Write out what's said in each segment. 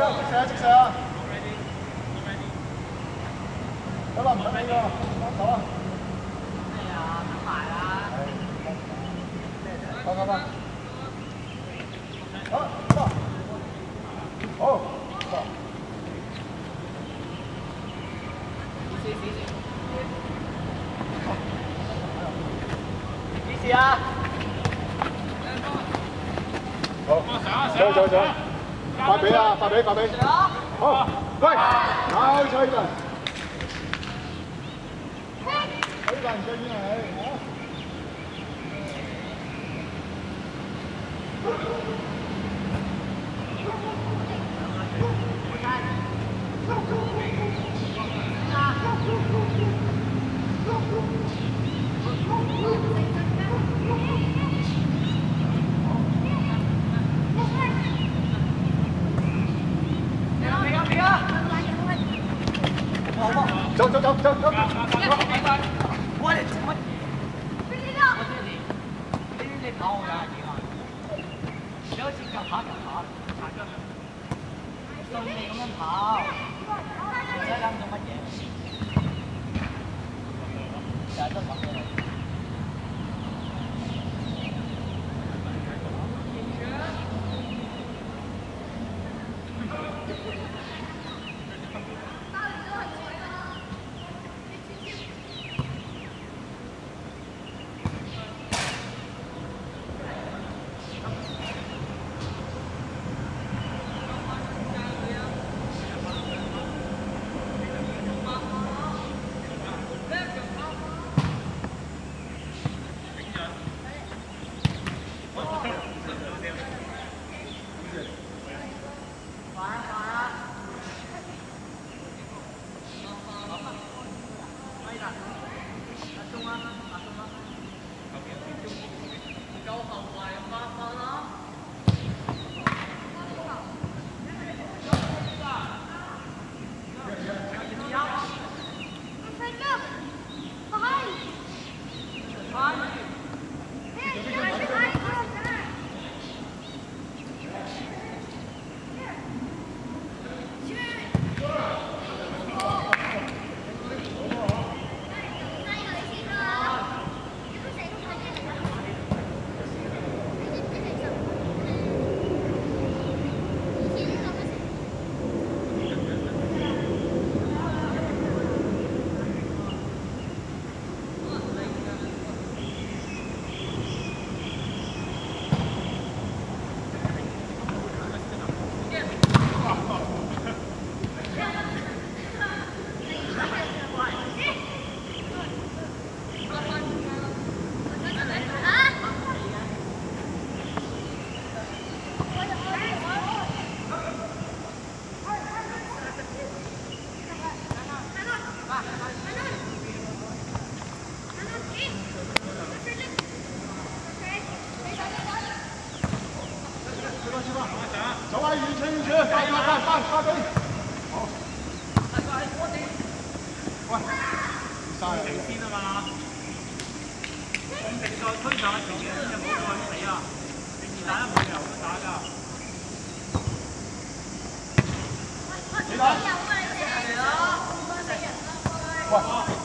啊，直射啊，直射啊！唔使理啦，走啊！咩啊？等埋啦！快快快！好，好，好，好。試試試。幾時啊？好，走走走，快俾啊，快俾快俾。好，喂，搞吹人，吹人吹邊係？啊！走走走走走。我哋做乜嘢？我知你，跑我㗎點啊？你好似夾下夾下，殘咗。順利咁樣跑，推车，大快大，快中。好，大哥，来摸底。喂，三零边啊嘛，我们再推上去前面，又冇再死呀，你二打一冇有打快？你打？快呀。喂。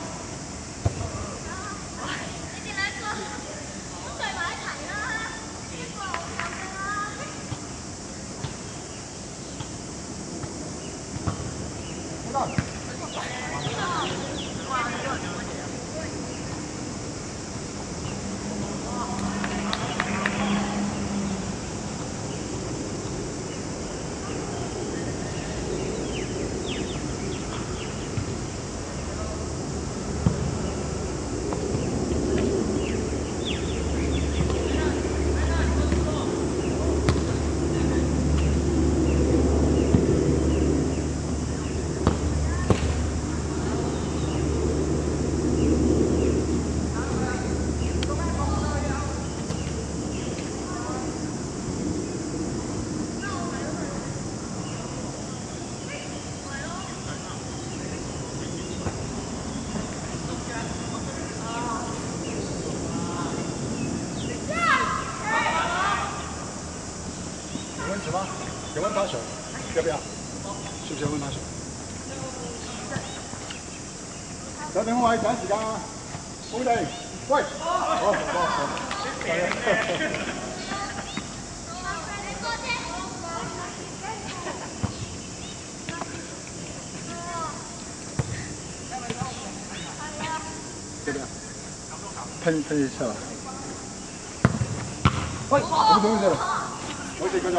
要邊啊！少少去買餸。有地我位，赶時間啊！兄弟，喂！好好好，好嘅。得啦。噴噴射。喂，好正常，好食嗰種。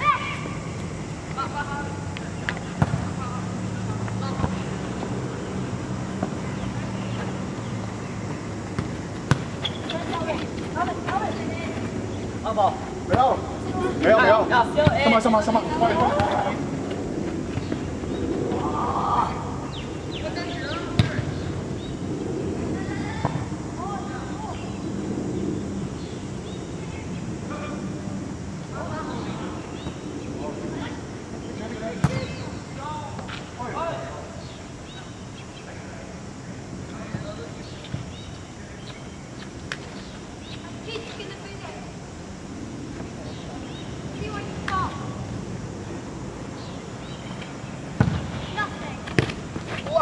上吧上吧上吧，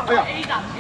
哎呀，A。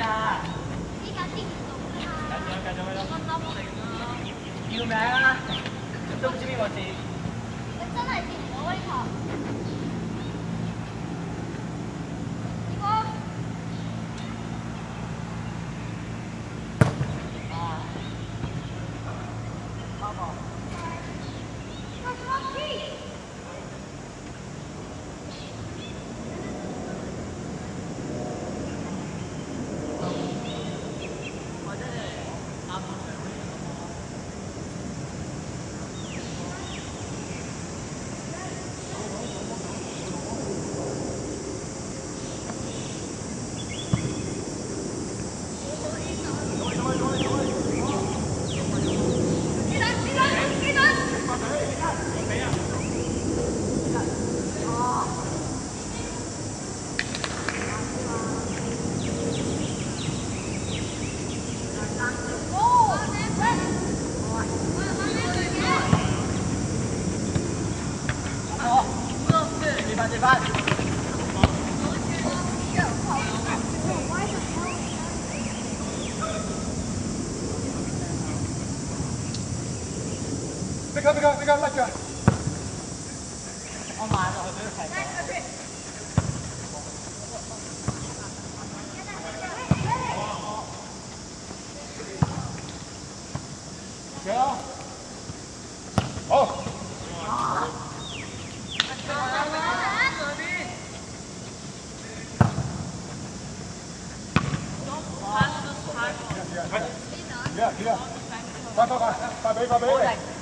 别看别看别看乱讲我妈的我觉得太对好。好。谁呀好好加油加油加油加油加油加油快快快快杯快杯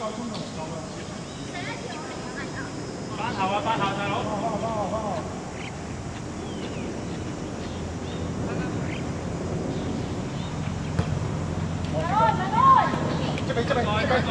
八头啊，八头大佬！来喽，来喽！准备，准备！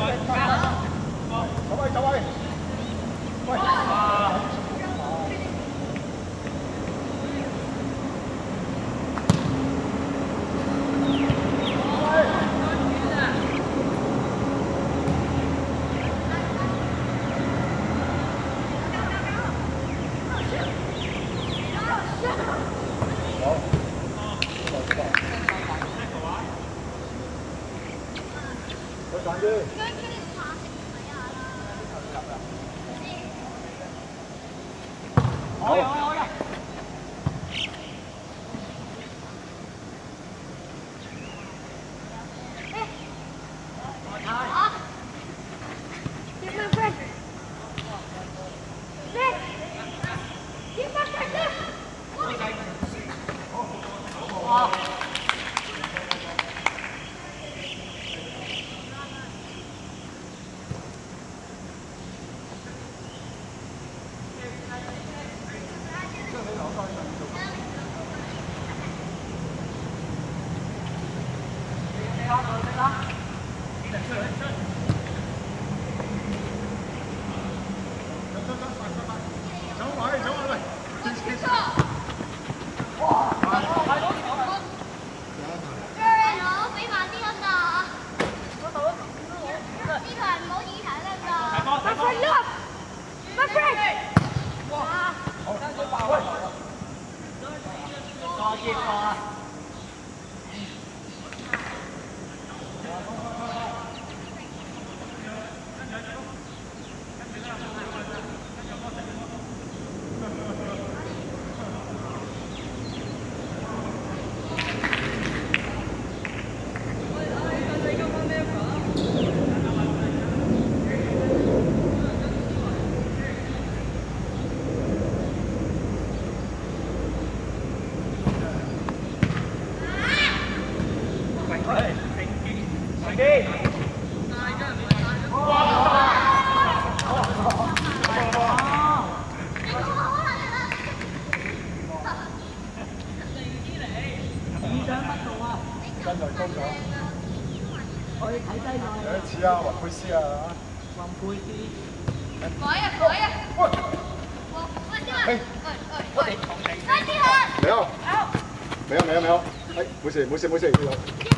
冇事冇事冇事，呢度。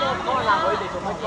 呢個邊個講係鬧佢哋做乜嘢？